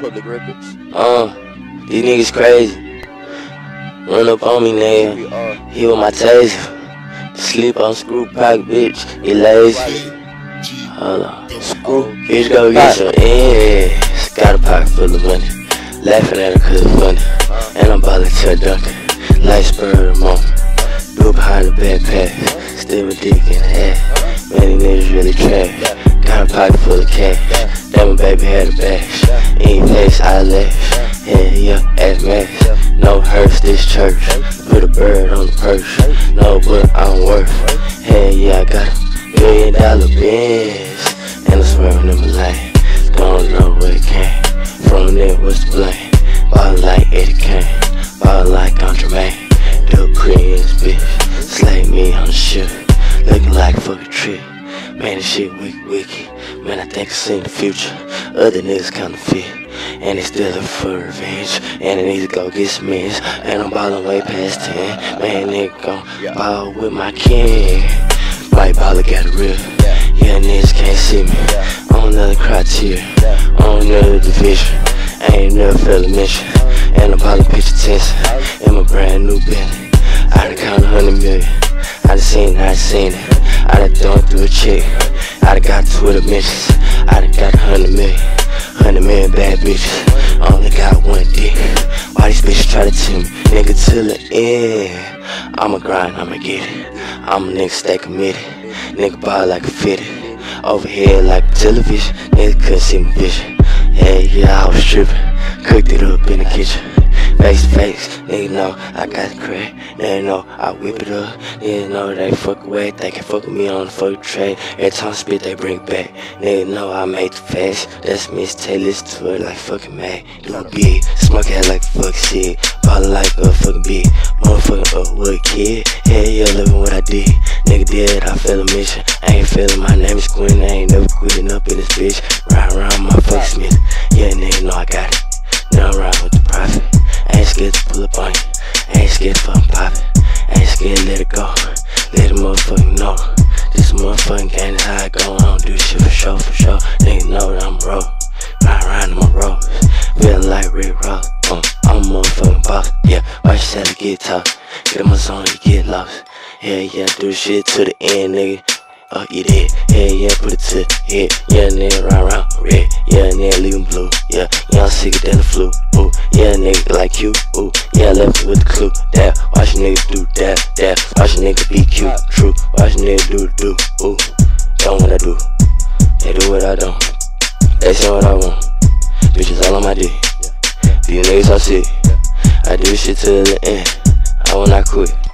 Public Records. Uh, these niggas crazy. Run up on me, nigga. He with my taser. Sleep on ScrewPac, bitch. You lazy. Hold on. Screw, bitch, go get some ass. Got a pocket full of money. Laughing at her cause it's funny. And I'm ballin' to a dunker. Light spur of the moment. Do it behind the backpack. Still with dick in the ass. Man, these niggas really trash. A pocket full of cash. That my baby had a bash. Ain't face eyelash. Yeah, yeah, ass mask. No hearse, this church. Put a bird on the purse. No, but I'm worth. Hey, yeah, I got a million dollar Benz. And I'm swerving in my lane. Don't know where it came from. Then what's the blame? Ballin' like Eddie Kane. Ballin' like I'm Jermaine. The Koreans, bitch. Slay me on the ship. Looking like a fucking trick. Man, this shit wicked, wicked. Man, I think I seen the future. Other niggas counterfeit. And it's still look for revenge. And they need to go get some meds. And I'm ballin' way past 10. Man, nigga gon' ball with my king. My baller got a real. Yeah, niggas can't see me. On another criteria. On another division. Ain't never felt a mission. And I'm ballin' picture tense. In my brand new Bentley. I done count a hundred million. I done seen it, I done seen it. I done thrown through a chick. I done got Twitter mentions. I done got a hundred million. Hundred million bad bitches. I Only got one dick. Why these bitches try to tell me? Nigga till the end. I'ma grind, I'ma get it. I'm a nigga stay committed. Nigga ball like a fitted. Over here like television. Nigga couldn't see my vision. Yeah, yeah, I was tripping. Cooked it up in the kitchen. Face to face, nigga know I got crack. Nigga know I whip it up. Nigga know they fuck away. They can fuck with me on the fuck trade. Every time I spit, they bring back. Nigga know I make the fast. That's Miss Taylor's to it like fucking mad. Do big, smoke head like a fucking shit. Ballin' like a fucking big. Motherfucking Upwood kid. Hell yeah, living what I did. Nigga did, I feel a mission. I ain't feeling my name is Quinn. I ain't never quitting up in this bitch. Ain't scared to fucking pop it. Ain't scared let it go. Let a motherfucking know. This motherfucking game is how I go. I don't do shit for show, for sure. Niggas know that I'm road. Ride around in my road. Feeling like Rick Ross. Uh, I'm a motherfucking boss. Yeah, why you said to get tough? Get in my zone, you get lost. Yeah, yeah, do shit to the end, nigga. Oh, you did. Yeah, yeah, put it to head. Yeah, nigga, ride around red. Yeah, nigga, leave blue. Yeah, yeah, I'm sicker than the flu. Ooh, yeah, nigga, like you. Ooh, yeah, left with the clue. That, watch a nigga do that, that. Watch a nigga be cute, true. Watch a nigga do do. Ooh, don't what I do. They do what I don't. They say what I want. Bitches all on my dick. These niggas I see. I do shit till the end. I will not quit.